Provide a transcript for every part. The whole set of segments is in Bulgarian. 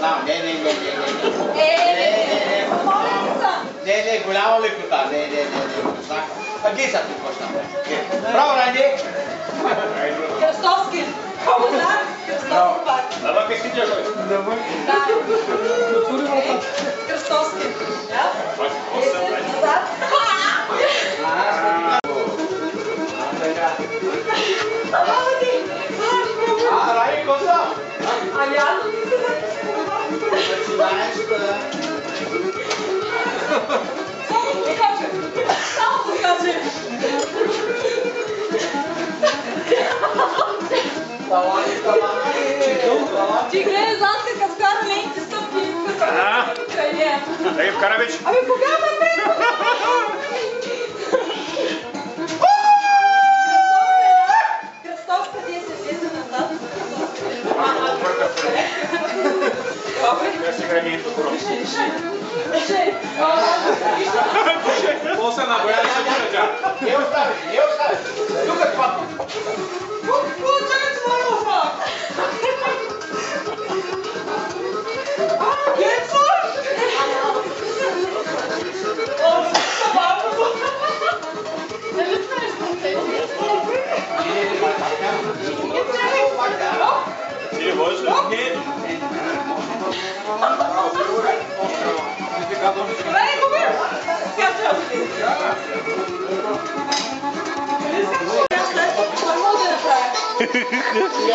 Не, не, не, не, не. Е, Не, не, не. Не, не, голяма лекота. Не, не, не, не. А ги са ти почна. Браво, Райди! Кръстовски. Знак? Кръстовски пак. Ама как си тяжой? Да. Кръстовски. Да? Е, назад. Гледай Занка, като вкара лените стъпки. Къде? Ей, вкара вече. Ами кога? Кръстовка cigarrinha pro próximo. Bolsa na goela, segura já. Eu sabe, eu sabe. Lucas, papo. Puta é que marufa! Ah, que foi? Oh, Ele vai pagar. Ele vai pagar. Ele vai pagar. Ne,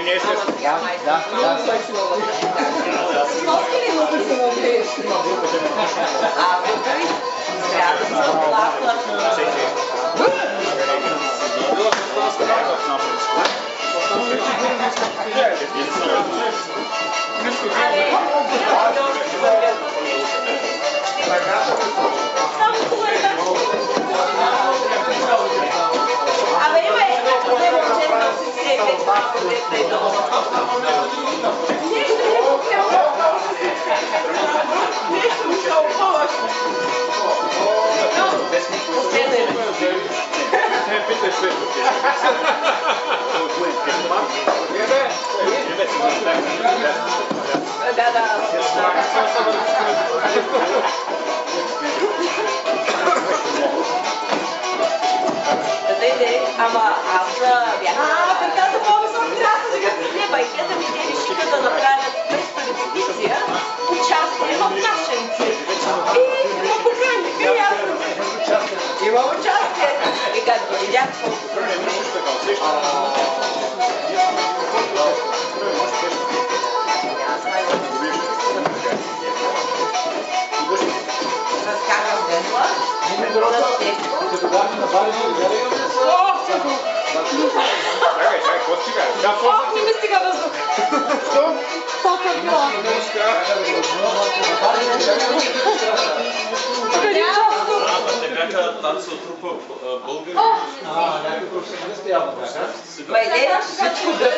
ne, Ama abla bir... Ох, не ми стига въздух. Толкова е било. Там се отрупа българи. А, някакви професионалисти явно бяха. Ма иде всичко да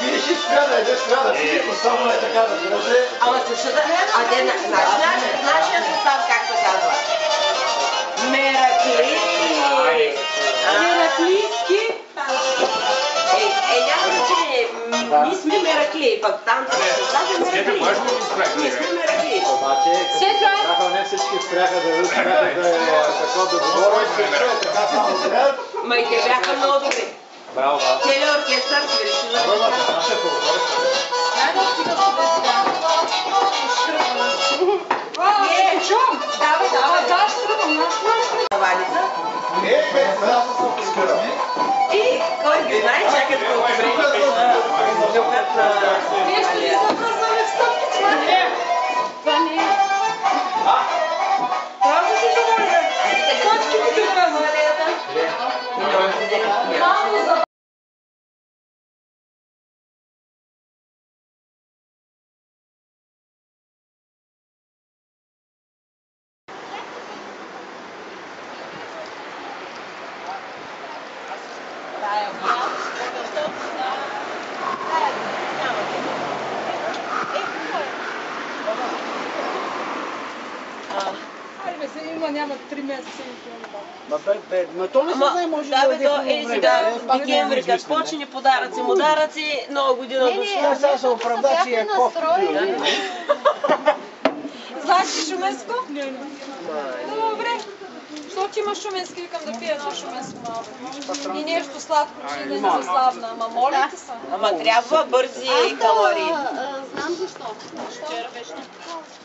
Пиеш и спря да идеш, спря да си, само е така да бъде. Ама слушай да... А те, на- знаеш наш- нашия състав как се казва? Меракли!Ираклийски. Ей, е, няма значение. М, Ние сме меракли, пък там състав е Скете, меракли. можеш ли да ми справиш? Ние сме меракли. Обаче, Светло е. като не всички спряха да спряха да е какво да говорят, се чуе така само трябва. Ма и те бяха много добри. Браво, браво. Целият оркестър си реши да Браво, го нашия поговор. Дай да стига до сега. Е, чум. Давай, давай. Да, ще тръгвам. Валица. Е, бе, трябва да се изкараме. И кой ги знае, чакат колко време fazer o retorno. Няма 3 месеца и. Ма, бе, бе, ма то не се знае, може да, бе, да то е сега, пак декември, не като почне подаръци, модаръци, нова година Не, не, дошла. аз сега се оправда, че е кофти. Знаеш ли шуменско? Не, не. Добре. Защото има шуменски, викам да пия едно шуменско малко. И нещо сладко, че да не заслабна. Ама моля ти се. Ама трябва бързи калории. Знам защо. Вчера беше